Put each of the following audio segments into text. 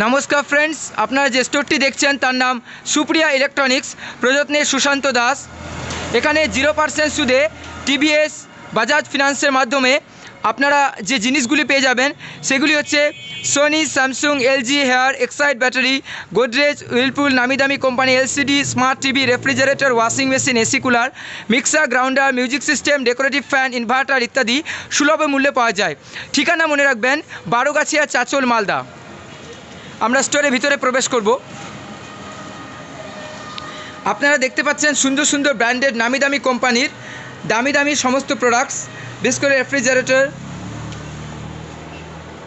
নমস্কার ফ্রেন্ডস আপনারা যে স্টোরটি দেখছেন তার নাম সুপ্রিয়া ইলেকট্রনিক্স প্রযত্নে সুশান্ত দাস। এখানে জিরো পার্সেন্ট সুদে টিভিএস বাজাজ ফিনান্সের মাধ্যমে আপনারা যে জিনিসগুলি পেয়ে যাবেন, সেগুলি হচ্ছে Sony Samsung LG Haier Exide battery Godrej Whirlpool নামি দামি company LCD smart TV refrigerator washing machine AC cooler mixer grinder music system decorative fan inverter ইত্যাদি সুলভ মূল্যে পাওয়া যায়। ঠিকানা মনে রাখবেন, বারোগাছিয়া চাচল, মালদা। আমরা স্টোরের ভিতরে প্রবেশ করব। আপনারা দেখতে পাচ্ছেন সুন্দর সুন্দর ব্র্যান্ডেড নামি দামি কোম্পানির দামি দামি সমস্ত প্রোডাক্টস বিশেষ করে refrigerator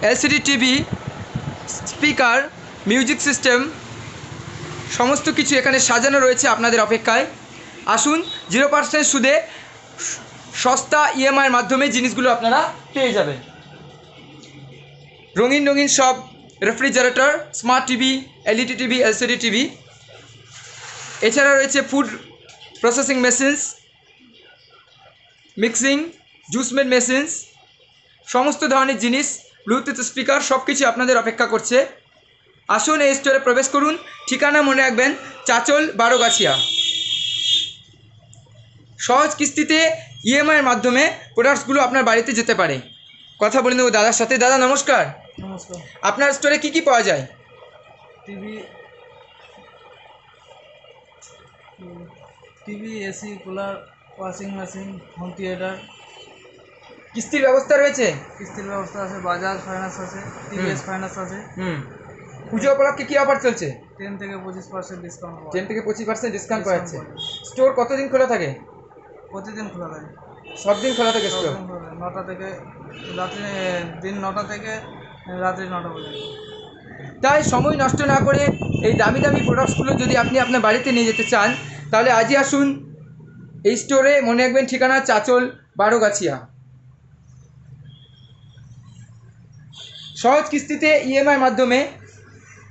LCD TV speaker music system সমস্ত কিছু এখানে সাজানো রয়েছে আপনাদের অপেক্ষায়। আসুন জিরো পার্সেন্ট সুদে সস্তা ইএমআইয়ের মাধ্যমে জিনিসগুলো আপনারা পেয়ে যাবেন। রঙিন রঙিন সব refrigerator, smart TV, LED TV, LCD TV. এছাড়া রয়েছে food processing machines, mixing জুসমেড machines, সমস্ত ধরনের জিনিস ব্লুটুথ স্পিকার সব কিছু আপনাদের অপেক্ষা করছে। আসুন এই স্টোরে প্রবেশ করুন। ঠিকানা মনে রাখবেন, চাচল, বারোগাছিয়া। সহজ কিস্তিতে ইএমআইয়ের মাধ্যমে প্রোডাক্টসগুলো আপনার বাড়িতে যেতে পারে। কথা বলে নেব দাদার সাথে। দাদা, নমস্কার। নমস্কার আপনার স্টোরে কি কি পাওয়া যায়? TV TV AC cooler washing machine home theatre. কিস্তির ব্যবস্থা রয়েছে? কিস্তির ব্যবস্থা আছে বাজাজ ফাইন্যান্স আছে টিভিএস ফাইন্যান্স আছে। হুম। পুজো উপলক্ষে কি অফার চলছে? টেন থেকে পঁচিশ পার্সেন্ট ডিসকাউন্ট টেন থেকে পঁচিশ পার্সেন্ট ডিসকাউন্ট পাওয়া যাচ্ছে। স্টোর কতদিন খোলা থাকে? প্রতিদিন খোলা থাকে। সব দিন খোলা থাকে স্টোর সবদিন খোলা থাকে। নটা থেকে রাত্রি দিন নটা থেকে রাত্রি নটা পর্যন্ত। তাই সময় নষ্ট না করে এই দামি দামি প্রোডাক্টসগুলো যদি আপনি আপনার বাড়িতে নিয়ে যেতে চান, তাহলে আজই আসুন এই স্টোরে মনে রাখবেন ঠিকানা চাচল বারোগাছিয়া। সহজ কিস্তিতে ইএমআই মাধ্যমে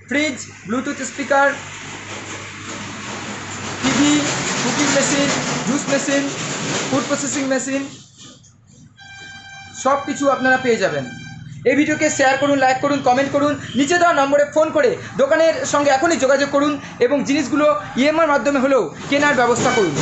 fridge bluetooth speaker TV cooking machine juice machine food processing machine সব কিছু আপনারা পেয়ে যাবেন। এই ভিডিওকে শেয়ার করুন লাইক করুন কমেন্ট করুন, নিচে দেওয়া নম্বরে ফোন করে দোকানের সঙ্গে এখনই যোগাযোগ করুন এবং জিনিসগুলো ইএমআর মাধ্যমে হলেও কেনার ব্যবস্থা করুন।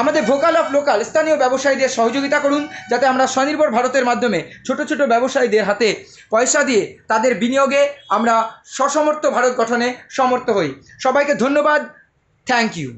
আমাদের ভোকাল অফ লোকাল স্থানীয় ব্যবসায়ীদের সহযোগিতা করুন, যাতে আমরা স্বনির্ভর ভারতের মাধ্যমে ছোট ছোট ব্যবসায়ীদের হাতে পয়সা দিয়ে তাদের বিনিয়োগে আমরা সসমর্থ ভারত গঠনে সমর্থ হই। সবাইকে ধন্যবাদ। Thank you